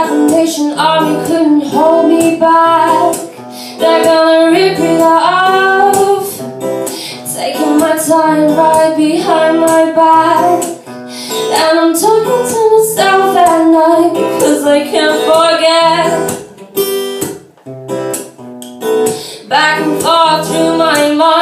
Salvation Army couldn't hold me back. They're gonna rip it off. Taking my time right behind my back. And I'm talking to myself at night Cause I can't forget. Back and forth through my mind.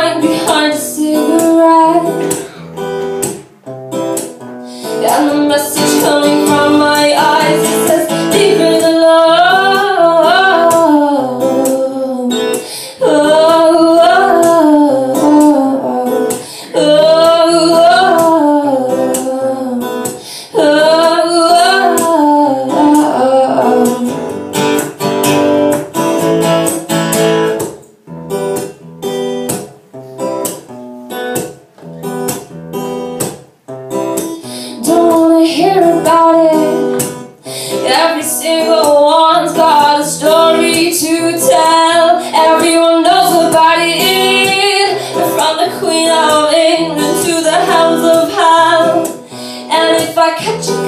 Catch you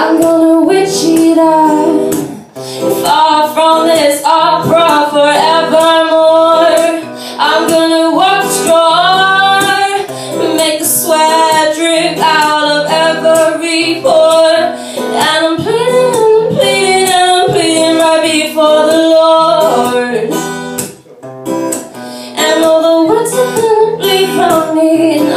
I'm gonna Wichita Far from this opera forevermore. I'm gonna walk the store Make the sweat drip out of every pore. And I'm pleading I'm pleading I'm pleading right before the Lord. And all the words gonna bleed from me